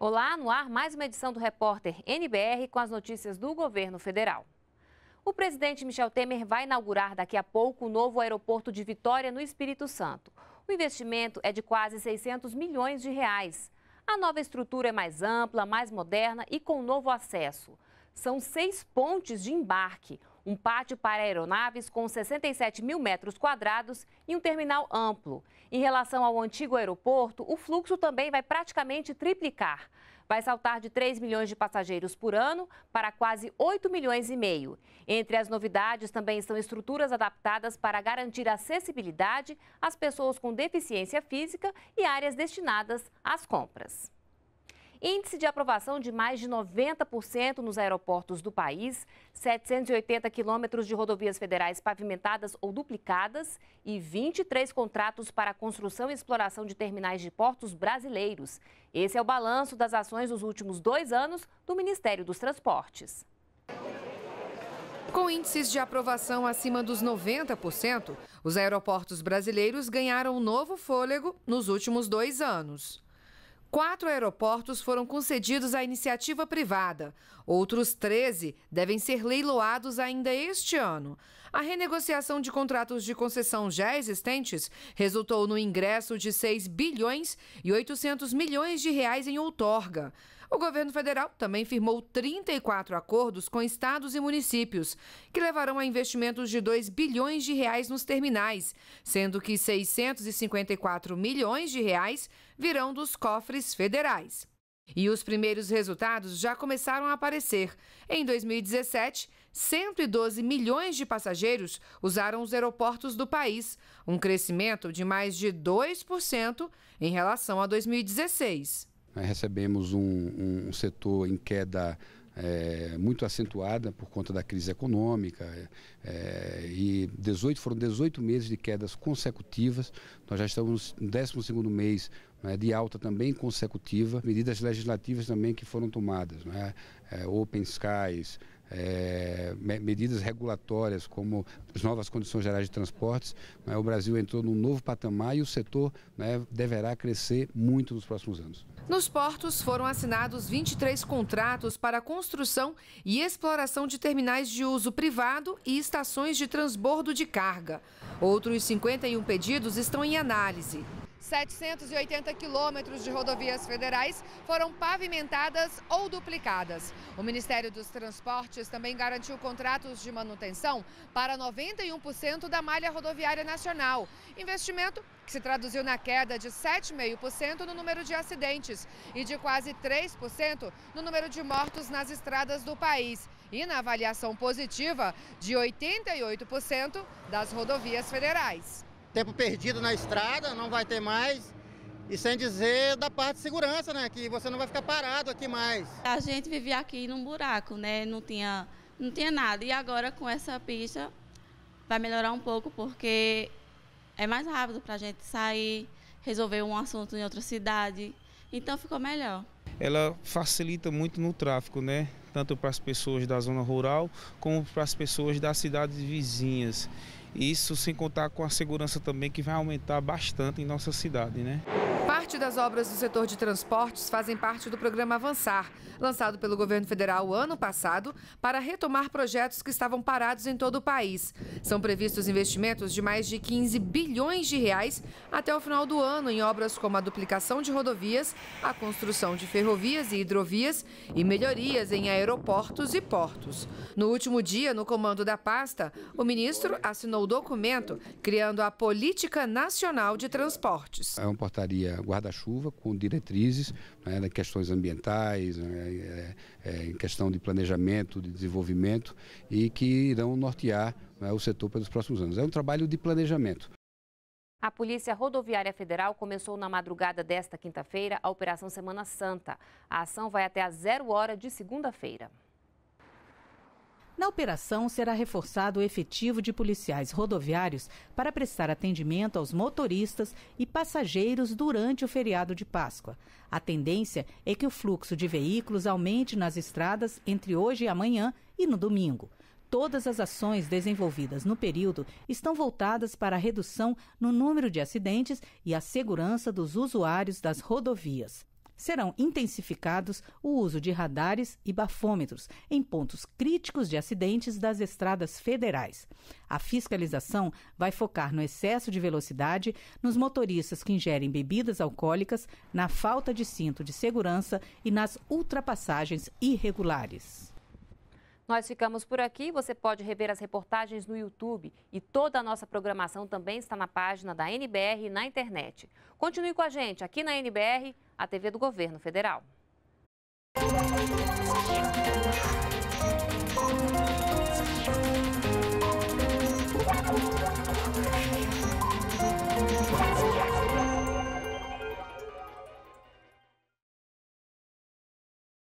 Olá, no ar mais uma edição do repórter NBR com as notícias do governo federal. O presidente Michel Temer vai inaugurar daqui a pouco o novo aeroporto de Vitória, no Espírito Santo. O investimento é de quase 600 milhões de reais. A nova estrutura é mais ampla, mais moderna e com novo acesso. São seis pontes de embarque, um pátio para aeronaves com 67 mil metros quadrados e um terminal amplo. Em relação ao antigo aeroporto, o fluxo também vai praticamente triplicar. Vai saltar de 3 milhões de passageiros por ano para quase 8 milhões e meio. Entre as novidades também estão estruturas adaptadas para garantir acessibilidade às pessoas com deficiência física e áreas destinadas às compras. Índice de aprovação de mais de 90% nos aeroportos do país, 780 quilômetros de rodovias federais pavimentadas ou duplicadas e 23 contratos para a construção e exploração de terminais de portos brasileiros. Esse é o balanço das ações dos últimos dois anos do Ministério dos Transportes. Com índices de aprovação acima dos 90%, os aeroportos brasileiros ganharam um novo fôlego nos últimos dois anos. Quatro aeroportos foram concedidos à iniciativa privada. Outros 13 devem ser leiloados ainda este ano. A renegociação de contratos de concessão já existentes resultou no ingresso de 6 bilhões e 800 milhões de reais em outorga. O governo federal também firmou 34 acordos com estados e municípios, que levarão a investimentos de 2 bilhões de reais nos terminais, sendo que 654 milhões de reais virão dos cofres federais. E os primeiros resultados já começaram a aparecer. Em 2017, 112 milhões de passageiros usaram os aeroportos do país, um crescimento de mais de 2% em relação a 2016. Recebemos um, um setor em queda é, muito acentuada por conta da crise econômica é, e 18, foram 18 meses de quedas consecutivas. Nós já estamos no 12 mês né, de alta também consecutiva, medidas legislativas também que foram tomadas, né, é, Open Skies, é, medidas regulatórias como as novas condições gerais de transportes, né, o Brasil entrou num novo patamar e o setor né, deverá crescer muito nos próximos anos. Nos portos foram assinados 23 contratos para construção e exploração de terminais de uso privado e estações de transbordo de carga. Outros 51 pedidos estão em análise. 780 quilômetros de rodovias federais foram pavimentadas ou duplicadas. O Ministério dos Transportes também garantiu contratos de manutenção para 91% da malha rodoviária nacional. Investimento que se traduziu na queda de 7,5% no número de acidentes e de quase 3% no número de mortos nas estradas do país. E na avaliação positiva de 88% das rodovias federais tempo perdido na estrada, não vai ter mais. E sem dizer da parte de segurança, né? Que você não vai ficar parado aqui mais. A gente vivia aqui num buraco, né? Não tinha, não tinha nada. E agora com essa pista vai melhorar um pouco porque é mais rápido para a gente sair, resolver um assunto em outra cidade. Então ficou melhor. Ela facilita muito no tráfego, né? Tanto para as pessoas da zona rural como para as pessoas das cidades vizinhas. Isso sem contar com a segurança também que vai aumentar bastante em nossa cidade, né? Parte das obras do setor de transportes fazem parte do programa Avançar, lançado pelo governo federal ano passado para retomar projetos que estavam parados em todo o país. São previstos investimentos de mais de 15 bilhões de reais até o final do ano em obras como a duplicação de rodovias, a construção de ferrovias e hidrovias e melhorias em aeroportos e portos. No último dia, no comando da pasta, o ministro assinou o documento criando a Política Nacional de Transportes. É uma portaria guarda-chuva com diretrizes né, de questões ambientais, né, é, é, em questão de planejamento, de desenvolvimento e que irão nortear né, o setor pelos próximos anos. É um trabalho de planejamento. A Polícia Rodoviária Federal começou na madrugada desta quinta-feira a Operação Semana Santa. A ação vai até às zero hora de segunda-feira. Na operação, será reforçado o efetivo de policiais rodoviários para prestar atendimento aos motoristas e passageiros durante o feriado de Páscoa. A tendência é que o fluxo de veículos aumente nas estradas entre hoje e amanhã e no domingo. Todas as ações desenvolvidas no período estão voltadas para a redução no número de acidentes e a segurança dos usuários das rodovias serão intensificados o uso de radares e bafômetros em pontos críticos de acidentes das estradas federais. A fiscalização vai focar no excesso de velocidade, nos motoristas que ingerem bebidas alcoólicas, na falta de cinto de segurança e nas ultrapassagens irregulares. Nós ficamos por aqui. Você pode rever as reportagens no YouTube e toda a nossa programação também está na página da NBR na internet. Continue com a gente aqui na NBR, a TV do Governo Federal.